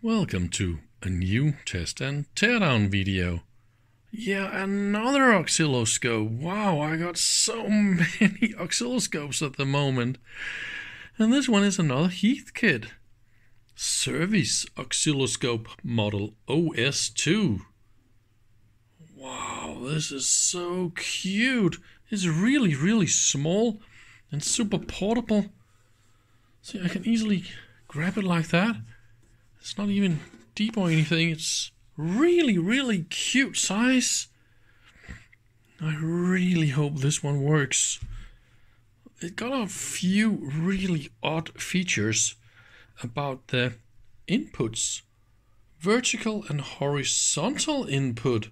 Welcome to a new test and teardown video. Yeah, another oscilloscope. Wow, I got so many oscilloscopes at the moment. And this one is another Heathkit. Service oscilloscope model OS2. Wow, this is so cute. It's really, really small and super portable. See, I can easily grab it like that. It's not even deep or anything. It's really, really cute size. I really hope this one works. It got a few really odd features about the inputs. Vertical and horizontal input.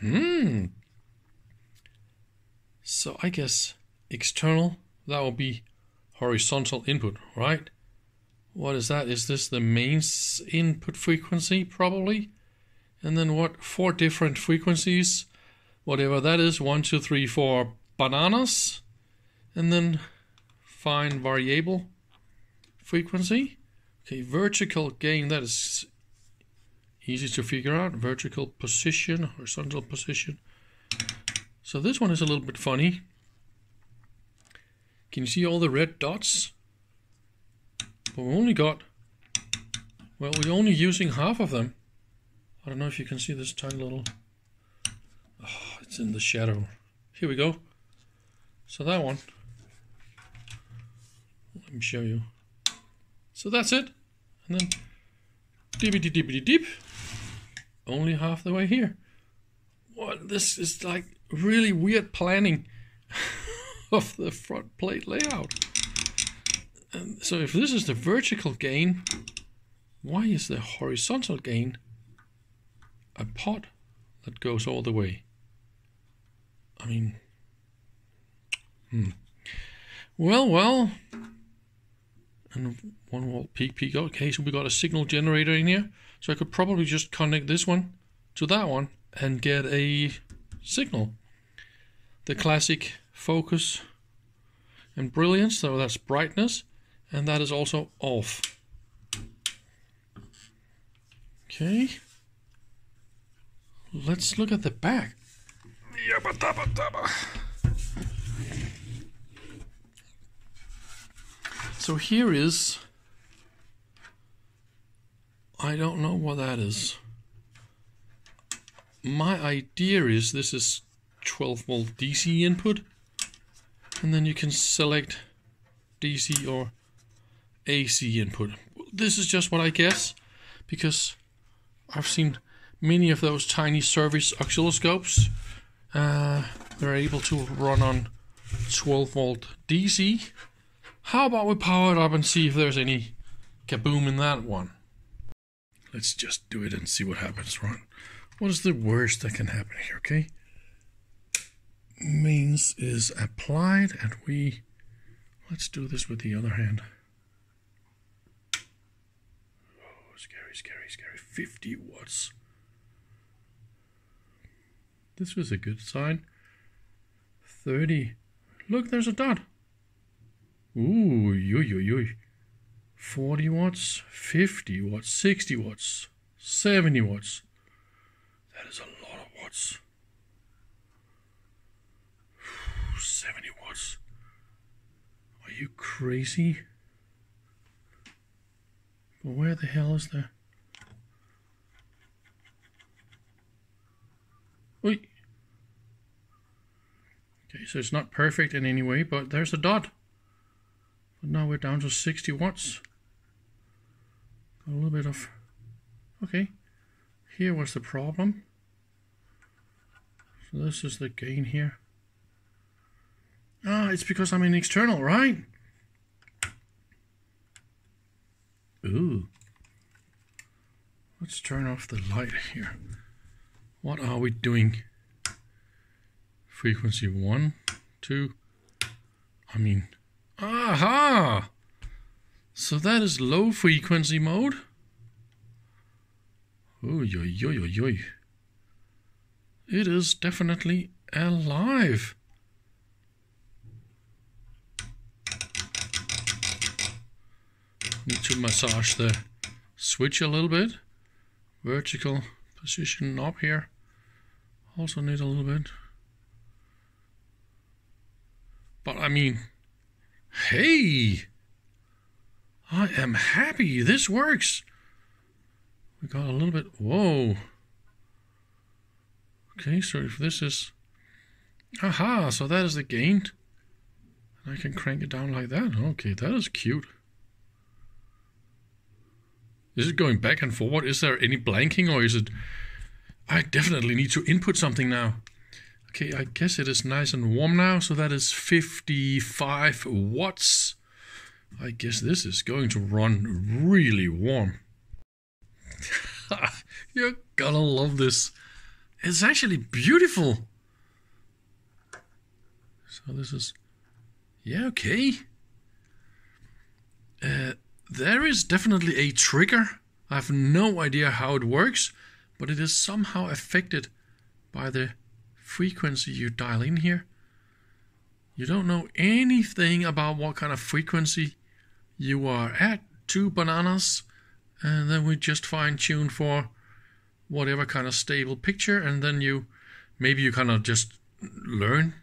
Hmm. So I guess external, that will be horizontal input, right? What is that? Is this the main input frequency? Probably. And then what? Four different frequencies. Whatever that is. One, two, three, four bananas. And then find variable frequency. Okay, vertical gain. That is easy to figure out. Vertical position, horizontal position. So this one is a little bit funny. Can you see all the red dots? But we only got, well, we're only using half of them. I don't know if you can see this tiny little, oh, it's in the shadow. Here we go. So that one, let me show you. So that's it. And then dippity dippity dip, only half the way here. What, this is like really weird planning of the front plate layout. And so if this is the vertical gain, why is the horizontal gain a pot that goes all the way? I mean, hmm. Well, well. And one volt peak peak. Okay, so we got a signal generator in here. So I could probably just connect this one to that one and get a signal. The classic focus and brilliance, so that's brightness and that is also off. Okay. Let's look at the back. Yabba dabba dabba. So here is I don't know what that is. My idea is this is 12 volt DC input and then you can select DC or AC input. This is just what I guess because I've seen many of those tiny service oscilloscopes. Uh, they're able to run on 12 volt DC. How about we power it up and see if there's any kaboom in that one? Let's just do it and see what happens, right? What is the worst that can happen here, okay? Mains is applied and we... Let's do this with the other hand. 50 watts. This was a good sign. 30. Look, there's a dot. Ooh, yo, yo, yo. 40 watts, 50 watts, 60 watts, 70 watts. That is a lot of watts. 70 watts. Are you crazy? But where the hell is the... Wait. Okay, so it's not perfect in any way, but there's a dot. But now we're down to 60 watts. Got a little bit of... Okay. Here was the problem. So this is the gain here. Ah, it's because I'm in external, right? Ooh. Let's turn off the light here. What are we doing? Frequency one, two, I mean, aha! So that is low frequency mode. Oh, yo, yo, yo, yo. It is definitely alive. Need to massage the switch a little bit. Vertical position up here. Also need a little bit. But I mean, hey, I am happy. This works. We got a little bit, whoa. Okay, so if this is, aha, so that is the gain. And I can crank it down like that. Okay, that is cute. Is it going back and forward? Is there any blanking or is it... I definitely need to input something now. Okay, I guess it is nice and warm now. So that is 55 watts. I guess this is going to run really warm. You're gonna love this. It's actually beautiful. So this is... Yeah, okay. Uh, there is definitely a trigger. I have no idea how it works, but it is somehow affected by the frequency you dial in here. You don't know anything about what kind of frequency you are at. Two bananas, and then we just fine tune for whatever kind of stable picture, and then you maybe you kind of just learn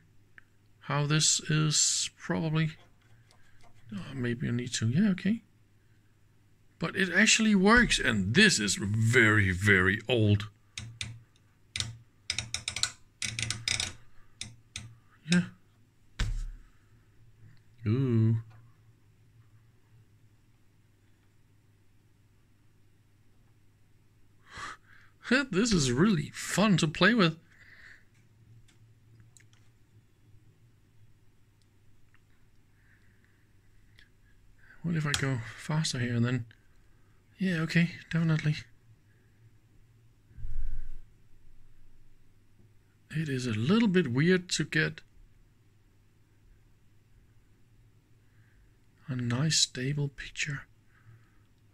how this is probably. Oh, maybe I need to. Yeah, okay but it actually works and this is very very old. Yeah. Ooh. This is really fun to play with. What if I go faster here and then yeah, okay, definitely. It is a little bit weird to get a nice stable picture.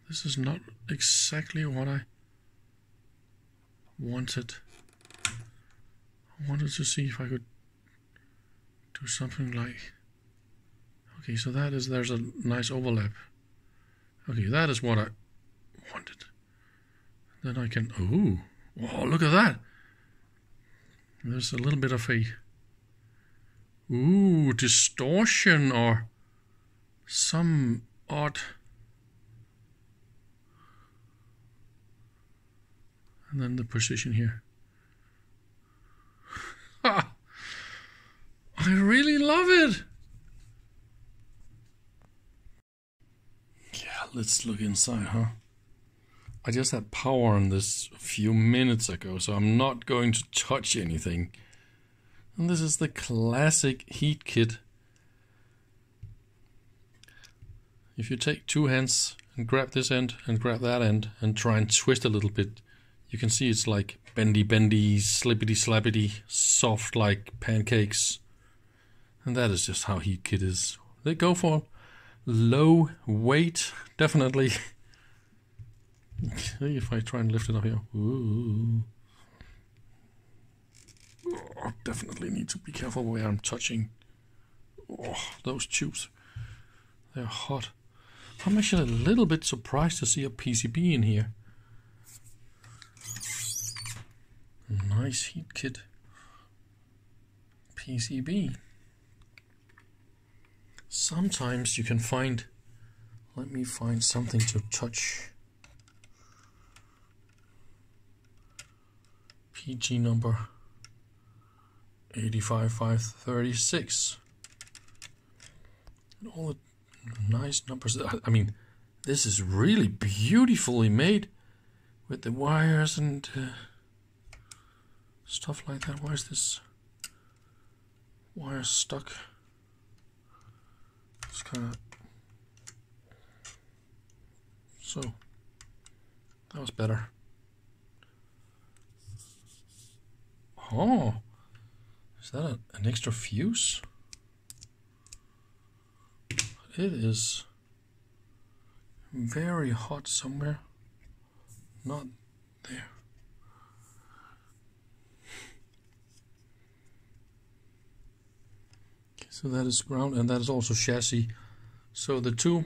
This is not exactly what I wanted. I wanted to see if I could do something like okay so that is there's a nice overlap okay that is what I wanted. Then I can, oh, oh, look at that. There's a little bit of a, ooh, distortion or some odd. And then the position here. I really love it. Yeah, let's look inside, huh? I just had power on this a few minutes ago, so I'm not going to touch anything. And this is the classic Heathkit. If you take two hands and grab this end and grab that end and try and twist a little bit, you can see it's like bendy bendy, slippity slappity, soft like pancakes. And that is just how Heathkit is. They go for low weight, definitely. If I try and lift it up here. Ooh. Oh, definitely need to be careful where I'm touching. Oh, those tubes. They're hot. I'm actually a little bit surprised to see a PCB in here. Nice Heathkit. PCB. Sometimes you can find, let me find something to touch. PG number 85536. And all the nice numbers. I mean, this is really beautifully made with the wires and uh, stuff like that. Why is this wire stuck? It's kind of so that was better. Oh, is that a, an extra fuse? It is very hot somewhere. Not there. So that is ground and that is also chassis. So the two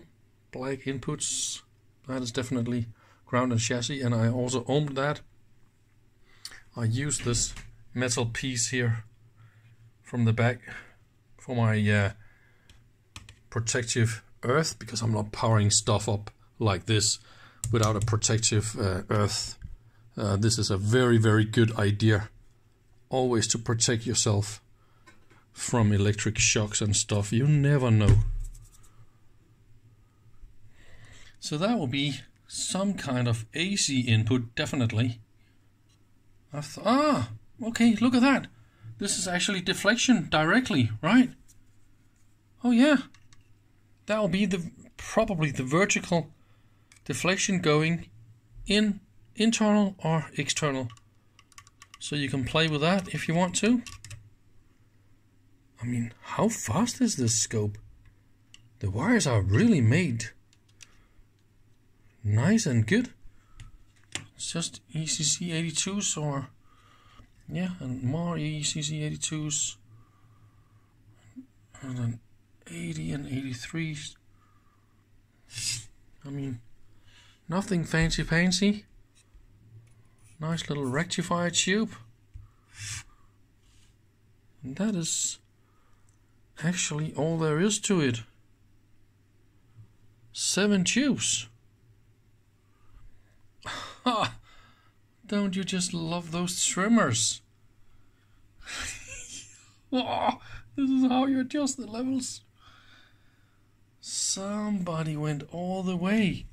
black inputs, that is definitely ground and chassis and I also ohmed that. I used this metal piece here from the back for my uh, protective earth because I'm not powering stuff up like this without a protective uh, earth. Uh, this is a very, very good idea. Always to protect yourself from electric shocks and stuff. You never know. So that will be some kind of AC input, definitely. I thought, ah, okay, look at that. This is actually deflection directly, right? Oh yeah, that will be the probably the vertical deflection going in internal or external. So you can play with that if you want to. I mean, how fast is this scope? The wires are really made nice and good. It's just ECC 82s or yeah, and more ECC 82s. And then 80 and 83s. I mean, nothing fancy fancy. Nice little rectifier tube. And that is actually all there is to it. Seven tubes. Don't you just love those trimmers? oh, this is how you adjust the levels. Somebody went all the way.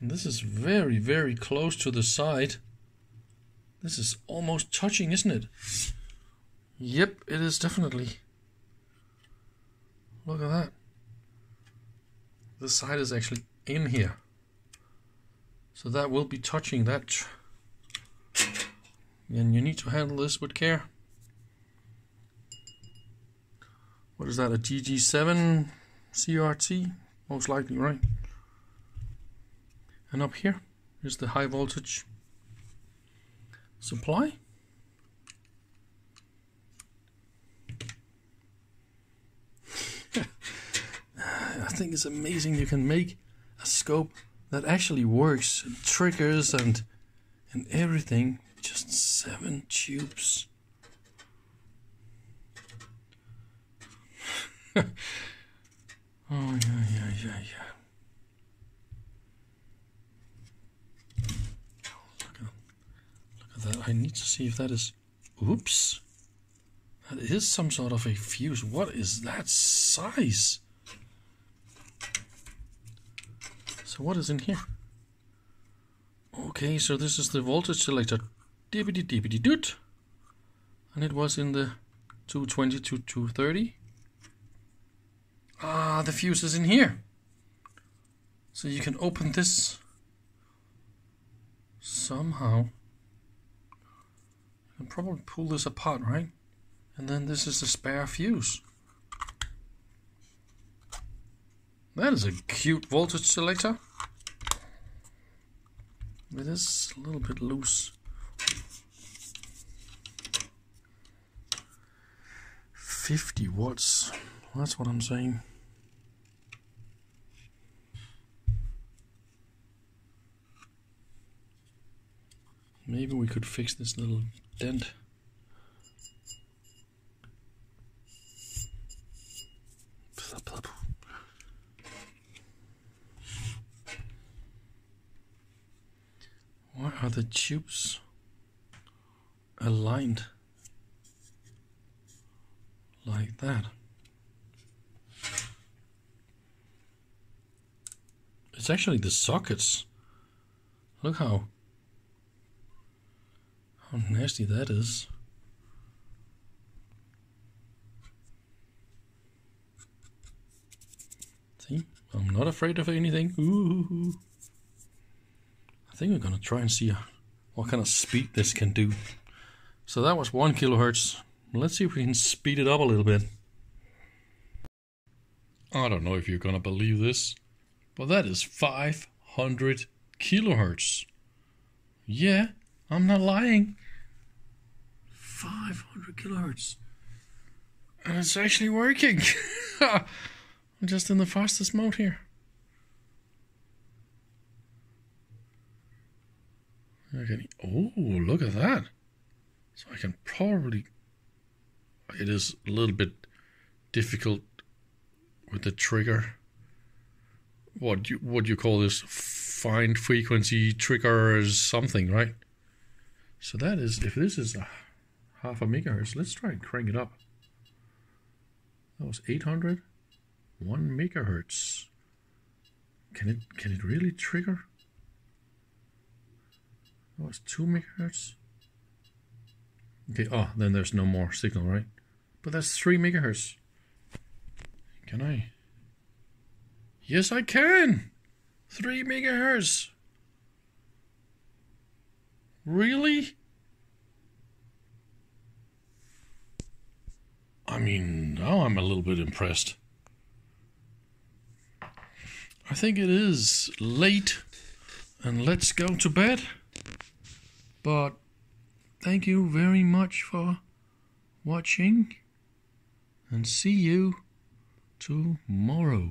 And this is very, very close to the side. This is almost touching, isn't it? Yep, it is definitely. Look at that. The side is actually in here. So that will be touching that. And you need to handle this with care. What is that, a GG7 CRT? Most likely, right? And up here is the high voltage supply. I think it's amazing you can make a scope that actually works, triggers and and everything. Just seven tubes. oh yeah, yeah, yeah, yeah. Oh, that. I need to see if that is. Oops. That is some sort of a fuse. What is that size? So what is in here? Okay, so this is the voltage selector. Dippity dippity doot. And it was in the 220 to 230. Ah, the fuse is in here. So you can open this somehow. Can probably pull this apart, right? And then this is the spare fuse. That is a cute voltage selector. It is a little bit loose. Fifty watts. That's what I'm saying. Maybe we could fix this little dent. Why are the tubes aligned like that? It's actually the sockets. Look how how nasty that is. See, I'm not afraid of anything. Ooh think we're to try and see what kind of speed this can do. So that was 1 kilohertz. Let's see if we can speed it up a little bit. I don't know if you're to believe this, but that is 500 kilohertz. Yeah, I'm not lying. 500 kilohertz. And it's actually working. I'm just in the fastest mode here. Can, oh, look at that. So I can probably, it is a little bit difficult with the trigger. What you what you call this fine frequency trigger something, right? So that is if this is a half a megahertz, let's try and crank it up. That was 800, one megahertz. Can it can it really trigger? That was two megahertz. Okay, oh, then there's no more signal, right? But that's three megahertz. Can I? Yes, I can. Three megahertz. Really? I mean, now I'm a little bit impressed. I think it is late and let's go to bed. But thank you very much for watching and see you tomorrow.